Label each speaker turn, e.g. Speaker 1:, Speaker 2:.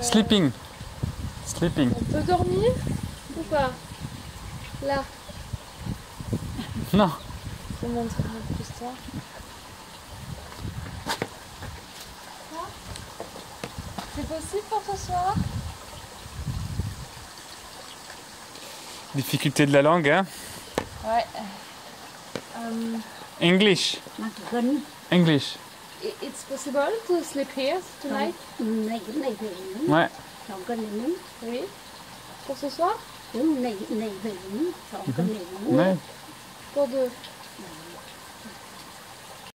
Speaker 1: Sleeping. Sleeping.
Speaker 2: On peut dormir ou pas? Là,
Speaker 1: Non.
Speaker 2: je te montre un peu plus ça. Ça C'est possible pour ce soir?
Speaker 1: Difficulté de la langue, hein?
Speaker 2: Ouais. Um,
Speaker 1: English. English.
Speaker 2: It's about to sleep here tonight.
Speaker 1: Ouais.
Speaker 2: Oui. Pour ce soir?
Speaker 1: Oui.
Speaker 2: Pour deux.